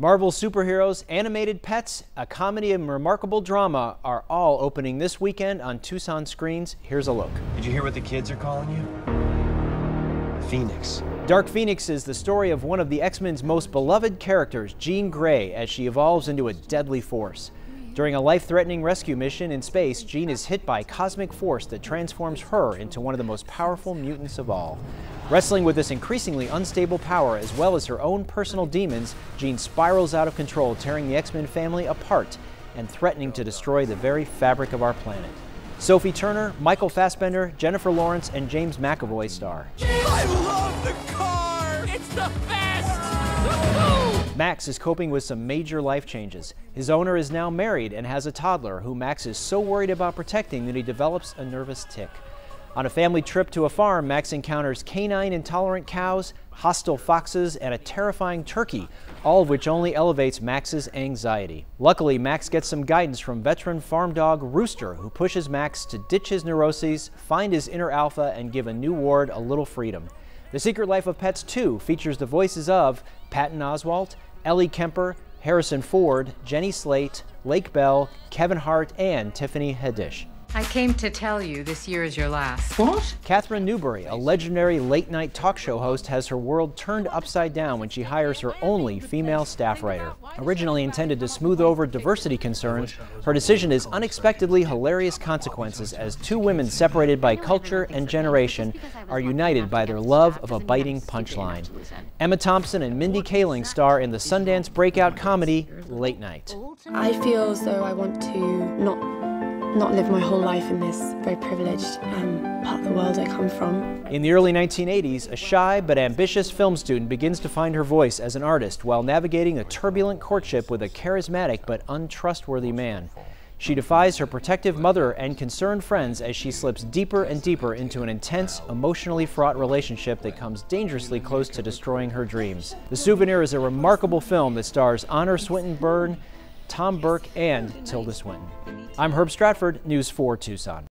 Marvel superheroes, animated pets, a comedy and remarkable drama are all opening this weekend on Tucson screens. Here's a look. Did you hear what the kids are calling you? Phoenix. Dark Phoenix is the story of one of the X-Men's most beloved characters, Jean Grey, as she evolves into a deadly force. During a life-threatening rescue mission in space, Jean is hit by a cosmic force that transforms her into one of the most powerful mutants of all. Wrestling with this increasingly unstable power as well as her own personal demons, Jean spirals out of control, tearing the X-Men family apart and threatening to destroy the very fabric of our planet. Sophie Turner, Michael Fassbender, Jennifer Lawrence, and James McAvoy star. I love the car! It's the best! Max is coping with some major life changes. His owner is now married and has a toddler who Max is so worried about protecting that he develops a nervous tic. On a family trip to a farm, Max encounters canine intolerant cows, hostile foxes, and a terrifying turkey, all of which only elevates Max's anxiety. Luckily, Max gets some guidance from veteran farm dog Rooster, who pushes Max to ditch his neuroses, find his inner alpha, and give a new ward a little freedom. The Secret Life of Pets 2 features the voices of Patton Oswalt, Ellie Kemper, Harrison Ford, Jenny Slate, Lake Bell, Kevin Hart, and Tiffany Haddish. I came to tell you this year is your last. What? Katherine Newbury, a legendary late-night talk show host, has her world turned upside down when she hires her only female staff writer. Originally intended to smooth over diversity concerns, her decision has unexpectedly hilarious consequences as two women separated by culture and generation are united by their love of a biting punchline. Emma Thompson and Mindy Kaling star in the Sundance breakout comedy Late Night. I feel as though I want to not not live my whole life in this very privileged um, part of the world I come from. In the early 1980s, a shy but ambitious film student begins to find her voice as an artist while navigating a turbulent courtship with a charismatic but untrustworthy man. She defies her protective mother and concerned friends as she slips deeper and deeper into an intense, emotionally fraught relationship that comes dangerously close to destroying her dreams. The Souvenir is a remarkable film that stars Honor Swinton Byrne, Tom Burke, and Tilda Swinton. I'm Herb Stratford, News 4 Tucson.